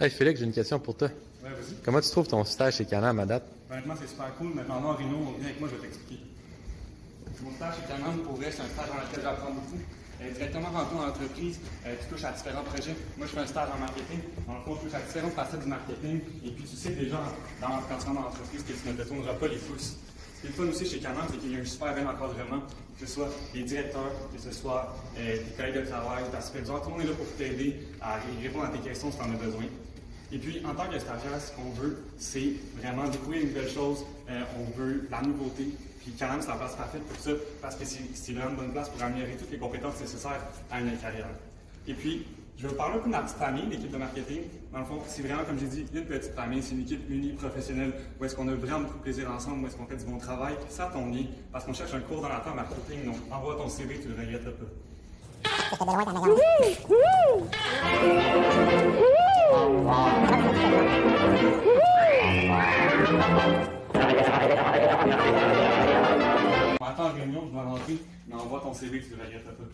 Hey Félix, j'ai une question pour toi. Ouais, vas-y. Comment tu trouves ton stage chez Canam à date? Honnêtement, c'est super cool. Maintenant, moi, Rino, viens avec moi, je vais t'expliquer. Mon stage chez Canon, pour vrai, c'est un stage dans lequel j'apprends beaucoup. Euh, directement rentré dans l'entreprise, euh, tu touches à différents projets. Moi, je fais un stage en marketing. Dans le fond, je touche à différentes facettes du marketing. Et puis, tu sais déjà, dans, quand tu rentres dans l'entreprise, que tu ne te tourneras pas les pouces. Ce qui est fun aussi chez Canon, c'est qu'il y a un super bien encadrement, que ce soit les directeurs, que ce soit euh, tes collègues de travail, ta superviseur, tout le monde est là pour t'aider à répondre à tes questions si tu en as besoin. Et puis, en tant que stagiaire, ce qu'on veut, c'est vraiment découvrir une nouvelle chose. Euh, on veut la nouveauté. Puis, quand même, c'est la place parfaite pour ça, parce que c'est vraiment une bonne place pour améliorer toutes les compétences nécessaires à une carrière. Et puis, je vais vous parler un peu de ma petite famille, l'équipe de marketing. Dans le fond, c'est vraiment, comme j'ai dit, une petite famille. C'est une équipe unie, professionnelle, où est-ce qu'on a vraiment beaucoup de plaisir ensemble, où est-ce qu'on fait du bon travail. Ça tombe bien, parce qu'on cherche un cours dans la en marketing. Donc, envoie ton CV, tu le regrettes pas. Je dois rentrer, mais envoie ton CV, tu le regrettes pas.